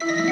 you